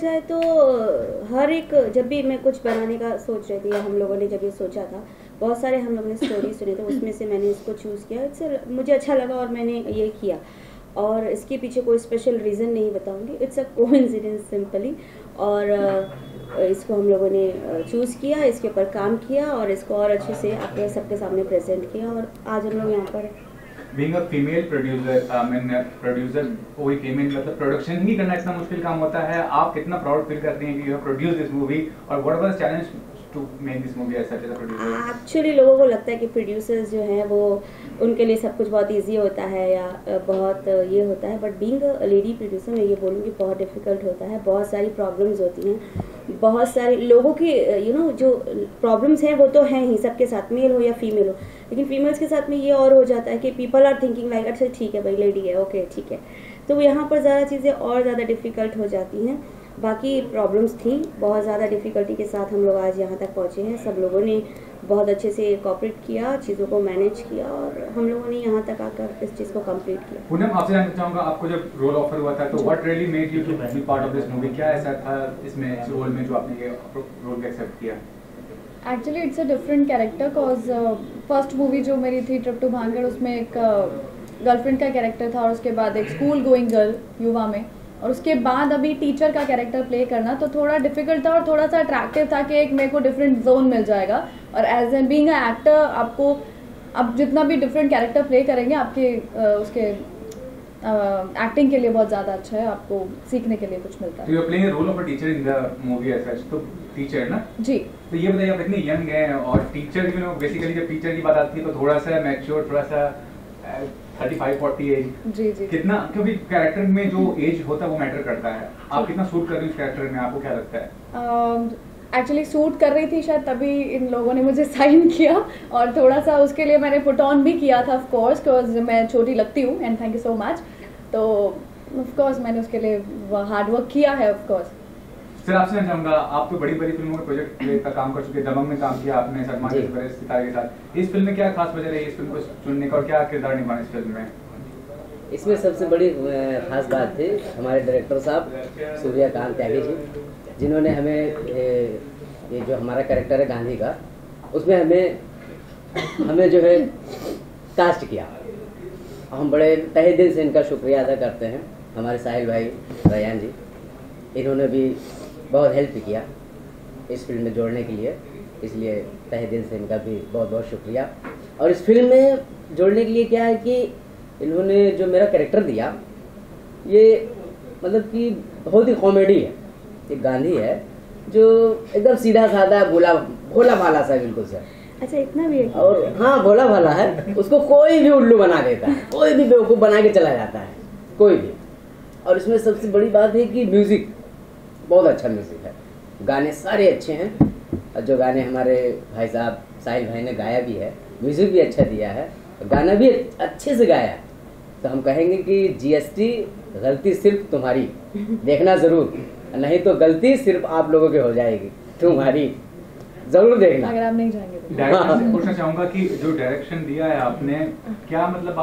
जाए तो हर एक, जब भी मैं कुछ बनाने का सोच रही थी, या हम लोगों ने जब ये सोचा था, बहुत सारे हम लोगों ने स्टोरी सुने थे, उसमें से मैंने इसको चूज़ किया। इट्स मुझे अच्छा लगा और मैंने ये किया। और इसके पीछे कोई स्पेशल रीज़न नहीं बताऊँगी। इट्स अ कोइंसिडेंस सिंपली और इसको हम लोगों ने चूज़ किया, इसके ऊपर काम किया और इसको और अच्छे से आपके सबके सामने प्रेजेंट किया। और आज हम लोग यहाँ पर being a female producer mean producer कोई फीमेल मतलब प्रोडक्शन ही करना इतना मुश्किल काम होता है। आप कितना प्राउड फील करते हैं कि यू प्रोड्यूस दिस मूवी और what was challenge to make this movie as a producer actually लोगों को लगता है कि प्रोड्यूसर्स जो हैं, वो उनके लिए सब कुछ बहुत इजी होता है या बहुत ये होता है। But being a lady producer मैं ये बोलूँगी बहुत डिफ़िकल्ट होता है। बहुत सारी प्रॉब्लम्स होती हैं। बहुत सारे लोगों की यू नो जो प्रॉब्लम्स हैं वो तो हैं ही, सबके साथ मेल हो या फीमेल हो। लेकिन फीमेल्स के साथ में ये और हो जाता है कि पीपल आर थिंकिंग लाइक अच्छा ठीक है भाई लेडी है ओके ठीक है। तो यहाँ पर ज़्यादा चीज़ें और ज़्यादा डिफ़िकल्ट हो जाती हैं। बाकी प्रॉब्लम्स थी। बहुत ज़्यादा डिफ़िकल्टी के साथ हम लोग आज यहाँ तक पहुँचे हैं। सब लोगों ने बहुत अच्छे से कॉपरेट किया चीज़ों को मैनेज किया और हम लोगों ने यहाँ तक आकर इस चीज़ को कंप्लीट किया। पूनम आपसे जानना चाहूँगा आपको जब रोल ऑफ़र हुआ था तो what really made you to be part of this movie क्या ऐसा था इसमें इस रोल में जो आपने ये रोल एक्सेप्ट किया? Actually it's a different character cause first movie जो मेरी थी ट्रिप टू भांगड़ उसमें एक गर्लफ्रेंड का कैरेक्टर था और उसके बाद एक स्कूल गोइंग गर्ल युवा में। और उसके बाद अभी टीचर का कैरेक्टर प्ले करना तो थोड़ा डिफ़िकल्ट था और थोड़ा सा अट्रैक्टिव था कि एक मेरे को डिफरेंट जोन मिल जाएगा। और as an being a actor आपको आप जितना भी डिफरेंट कैरेक्टर प्ले करेंगे आपके uh, उसके एक्टिंग uh, के लिए बहुत ज़्यादा अच्छा है आपको सीखने के लिए कुछ मिलता तो है you are playing role of a teacher in the movie as such तो टीचर ना? जी। तो ये बताइए आप इतने यंग हैं और टीचर यू नो बेसिकली जब टीचर की बात आती है तो थोड़ा सा मैच्योर थोड़ा सा एज जी जी। कितना क्योंकि कैरेक्टर में जो एज होता है वो मैटर करता है। आप कितना सूट कर रही हैं कैरेक्टर में? आपको क्या लगता है? एक्चुअली सूट कर रही थी शायद तभी इन लोगों ने मुझे साइन किया। और थोड़ा सा उसके लिए मैंने पुट ऑन भी किया था ऑफ़ कोर्स बिकॉज़ मैं छोटी लगती हूँ and thank you so much तो ऑफ़ कोर्स मैंने उसके लिए हार्ड वर्क किया है ऑफ़ सर आपसे जानना चाहूँगा आप तो बड़ी बड़ी फ़िल्मों में प्रोजेक्ट का काम कर चुके दबंग में काम किया आपने सलमान सितारे के साथ। इस फ़िल्म में क्या खास वजह रही इस फ़िल्म को चुनने का और क्या किरदार निभाना इस फ़िल्म में? इसमें सबसे बड़ी खास बात थी हमारे डायरेक्टर साहब सूर्यकांत त्यागी जी जिन्होंने हमें ये जो हमारा कैरेक्टर है गांधी का उसमें हमें हमें जो है कास्ट किया। हम बड़े तहे दिल से इनका शुक्रिया अदा करते हैं हमारे साहिल भाई रयान जी। इन्होंने भी बहुत हेल्प किया इस फ़िल्म में जोड़ने के लिए। इसलिए तहे दिल से इनका भी बहुत बहुत शुक्रिया। और इस फ़िल्म में जोड़ने के लिए क्या है कि इन्होंने जो मेरा कैरेक्टर दिया ये मतलब कि बहुत ही कॉमेडी है। एक गांधी है जो एकदम सीधा साधा भोला भोला भाला सा बिल्कुल सर। अच्छा इतना भी है और हाँ भोला भाला है उसको कोई भी उल्लू बना देता है कोई भी बेवकूफ़ बना के चला जाता है कोई भी। और इसमें सबसे बड़ी बात है कि म्यूज़िक बहुत अच्छा म्यूज़िक है। गाने सारे अच्छे हैं। और जो गाने हमारे भाई साहब साहिल भाई ने गाया भी है म्यूज़िक भी अच्छा दिया है गाना भी अच्छे से गाया है। तो हम कहेंगे कि जीएसटी गलती सिर्फ़ तुम्हारी। देखना ज़रूर। नहीं तो गलती सिर्फ़ आप लोगों की हो जाएगी। तुम्हारी। ज़रूर देखना। अगर आप नहीं जाएँगे तो पूछना चाहूँगा कि जो डायरेक्शन दिया है आपने क्या मतलब